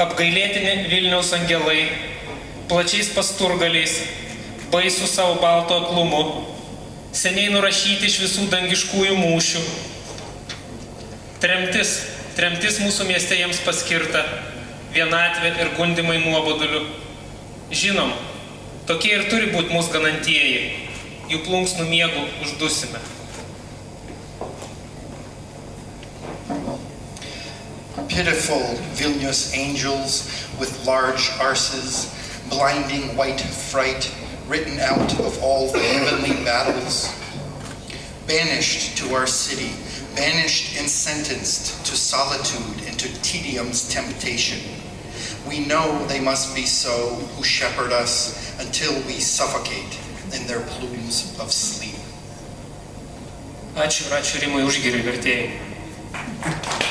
apgailėtini Vilniaus angelai, plačiais pasturgaliais, baisų savo balto aklumu, seniai nurašyti iš visų dangiškųjų mūšių. Tremtis, tremtis mūsų mieste jiems paskirta, vienatvė ir gundimai nuoboduliu. Žinom, tokie ir turi būti mūsų ganantieji, jų plunksnų miegų uždusime. Pitiful Vilnius angels with large arses, blinding white fright written out of all the heavenly battles. Banished to our city, banished and sentenced to solitude and to tedium's temptation. We know they must be so who shepherd us until we suffocate in their plumes of sleep. Ačiū ačiū Rimui užgiriui vertėjai.